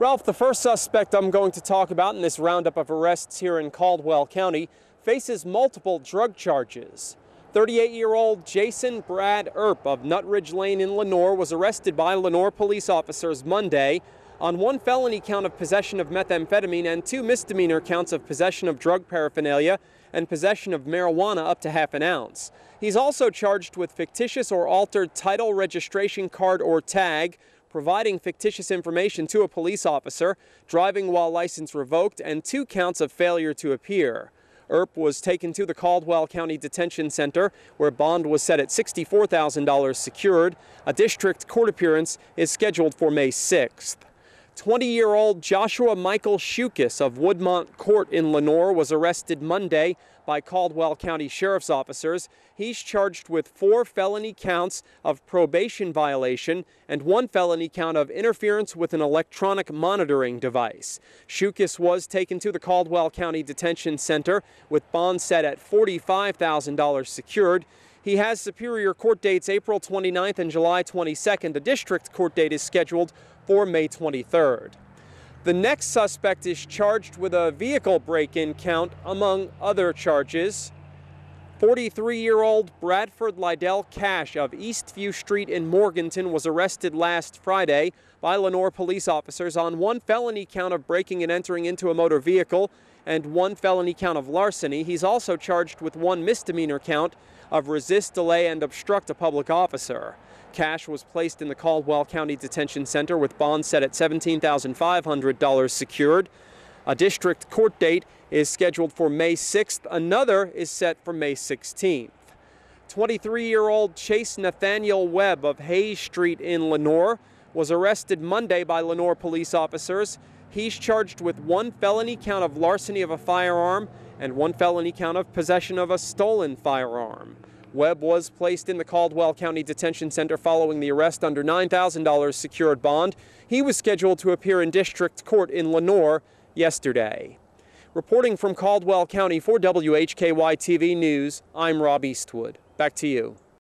Ralph, the first suspect I'm going to talk about in this roundup of arrests here in Caldwell County faces multiple drug charges. 38-year-old Jason Brad Earp of Nutridge Lane in Lenoir was arrested by Lenoir police officers Monday on one felony count of possession of methamphetamine and two misdemeanor counts of possession of drug paraphernalia and possession of marijuana up to half an ounce. He's also charged with fictitious or altered title registration card or tag, providing fictitious information to a police officer, driving while license revoked, and two counts of failure to appear. Earp was taken to the Caldwell County Detention Center, where bond was set at $64,000 secured. A district court appearance is scheduled for May 6th. 20-year-old Joshua Michael Shukis of Woodmont Court in Lenoir was arrested Monday by Caldwell County Sheriff's officers. He's charged with four felony counts of probation violation and one felony count of interference with an electronic monitoring device. Shukis was taken to the Caldwell County Detention Center with bond set at $45,000 secured. He has Superior Court dates April 29th and July 22nd. The district court date is scheduled for May 23rd. The next suspect is charged with a vehicle break-in count, among other charges. 43-year-old Bradford Lydell Cash of Eastview Street in Morganton was arrested last Friday by Lenoir police officers on one felony count of breaking and entering into a motor vehicle and one felony count of larceny. He's also charged with one misdemeanor count of resist, delay, and obstruct a public officer. Cash was placed in the Caldwell County Detention Center with bonds set at $17,500 secured. A district court date is scheduled for May 6th. Another is set for May 16th. 23-year-old Chase Nathaniel Webb of Hayes Street in Lenoir was arrested Monday by Lenoir police officers. He's charged with one felony count of larceny of a firearm and one felony count of possession of a stolen firearm. Webb was placed in the Caldwell County Detention Center following the arrest under $9,000 secured bond. He was scheduled to appear in district court in Lenoir yesterday. Reporting from Caldwell County for WHKY TV News, I'm Rob Eastwood. Back to you.